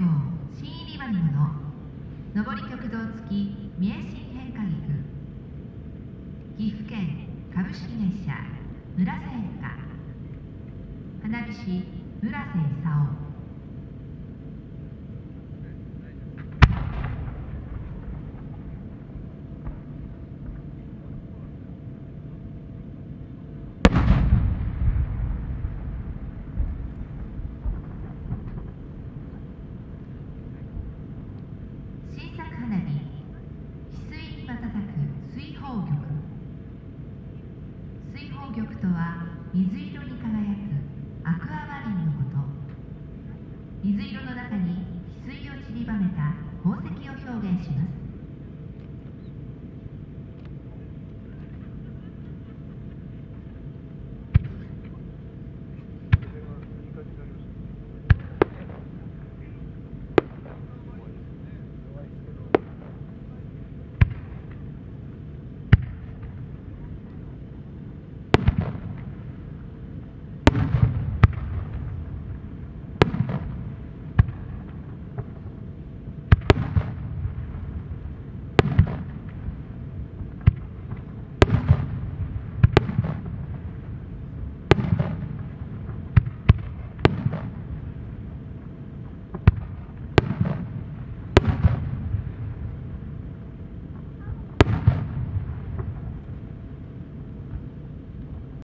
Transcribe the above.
港新入り場の上り極道付き三重新変化菊。岐阜県株式会社村瀬園歌花火師村瀬功新作花火翡翠に瞬く水宝玉水宝玉とは水色に輝くアクアマリンのこと。水色の中に翡翠を散りばめた宝石を表現します。